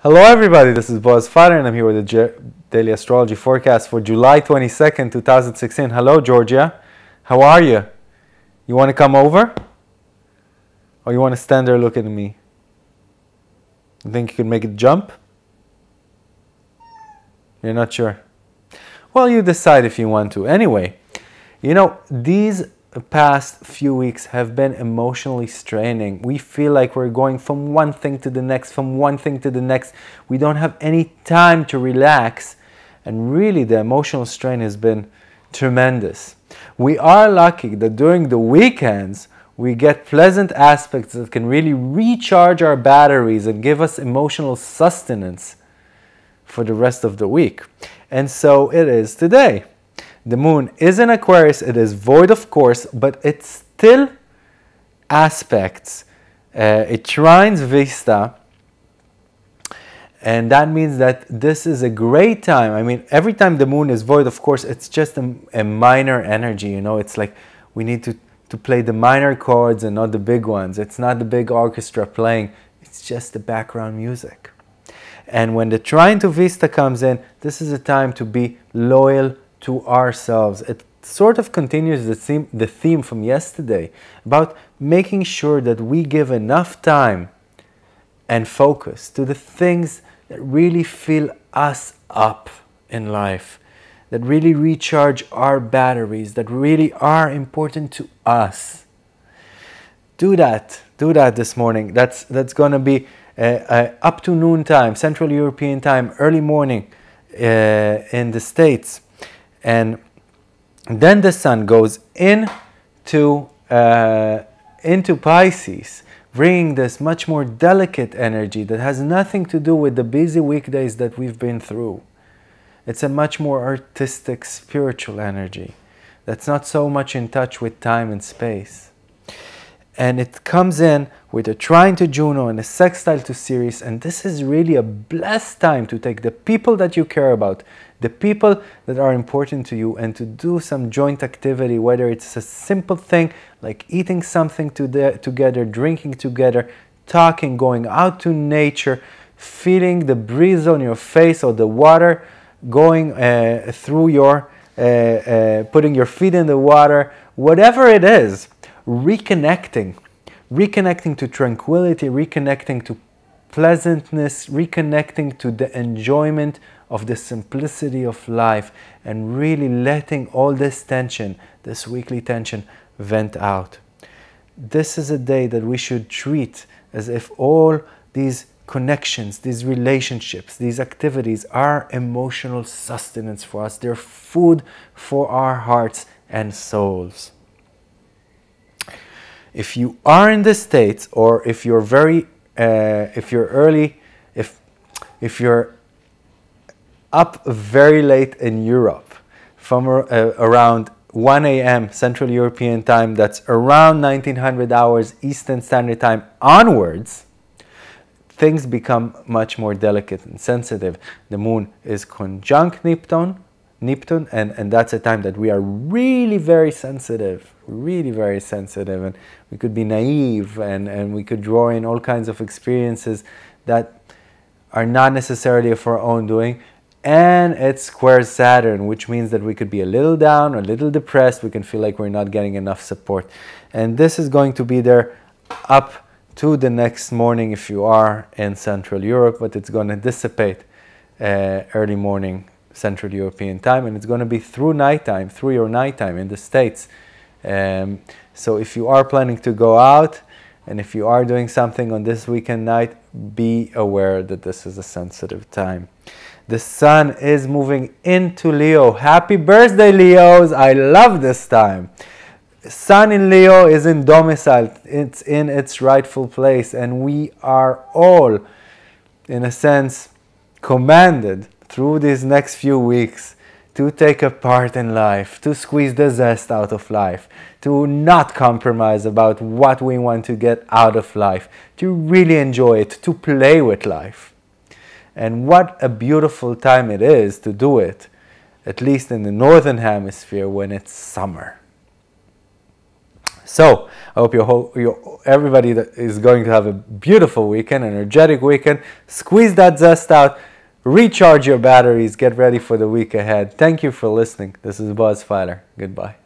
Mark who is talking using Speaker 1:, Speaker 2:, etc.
Speaker 1: Hello, everybody. This is Boaz Fyler, and I'm here with the Ge- daily astrology forecast for July 22nd, 2016. Hello, Georgia. How are you? You want to come over? Or you want to stand there looking at me? You think you can make it jump? You're not sure? Well, you decide if you want to. Anyway, you know, these past few weeks have been emotionally straining. We feel like we're going from one thing to the next, from one thing to the next. We don't have any time to relax. And really, the emotional strain has been tremendous. We are lucky that during the weekends, we get pleasant aspects that can really recharge our batteries and give us emotional sustenance for the rest of the week. And so it is today. The moon is in Aquarius, it is void of course, but it still aspects. Uh, it trines Vesta, and that means that this is a great time. I mean, every time the moon is void, of course, it's just a, a minor energy, you know, it's like we need to, to play the minor chords and not the big ones. It's not the big orchestra playing, it's just the background music. And when the trine to Vesta comes in, this is a time to be loyal to ourselves. It sort of continues the theme, the theme from yesterday about making sure that we give enough time and focus to the things that really fill us up in life, that really recharge our batteries, that really are important to us. Do that. Do that this morning. That's that's going to be uh, uh, up to noon time, Central European time, early morning uh, in the States and then the sun goes into uh, into Pisces, bringing this much more delicate energy that has nothing to do with the busy weekdays that we've been through. It's a much more artistic, spiritual energy that's not so much in touch with time and space. And it comes in with a trine to Juno and a sextile to Ceres, and this is really a blessed time to take the people that you care about, the people that are important to you and to do some joint activity, whether it's a simple thing like eating something to the, together, drinking together, talking, going out to nature, feeling the breeze on your face or the water going uh, through your, uh, uh, putting your feet in the water, whatever it is, reconnecting, reconnecting to tranquility, reconnecting to pleasantness, reconnecting to the enjoyment of the simplicity of life and really letting all this tension, this weekly tension, vent out. This is a day that we should treat as if all these connections, these relationships, these activities are emotional sustenance for us. They're food for our hearts and souls. If you are in the States or if you're very, uh, if you're early, if, if you're up very late in Europe from uh, around 1 a.m. Central European time, that's around 1900 hours Eastern Standard Time onwards, things become much more delicate and sensitive. The moon is conjunct Neptune, Neptune, and, and that's a time that we are really very sensitive, really very sensitive, and we could be naive and, and we could draw in all kinds of experiences that are not necessarily of our own doing and it squares Saturn, which means that we could be a little down, a little depressed. We can feel like we're not getting enough support. And this is going to be there up to the next morning if you are in Central Europe, but it's going to dissipate uh, early morning Central European time, and it's going to be through nighttime, through your nighttime in the States. Um, so if you are planning to go out, and if you are doing something on this weekend night, be aware that this is a sensitive time. The sun is moving into Leo. Happy birthday, Leos! I love this time. Sun in Leo is in domicile, it's in its rightful place, and we are all, in a sense, commanded through these next few weeks to take a part in life, to squeeze the zest out of life, to not compromise about what we want to get out of life, to really enjoy it, to play with life. And what a beautiful time it is to do it, at least in the northern hemisphere when it's summer. So I hope you hope you, everybody that is going to have a beautiful weekend, energetic weekend. Squeeze that zest out, recharge your batteries, get ready for the week ahead. Thank you for listening. This is Buzz. Goodbye.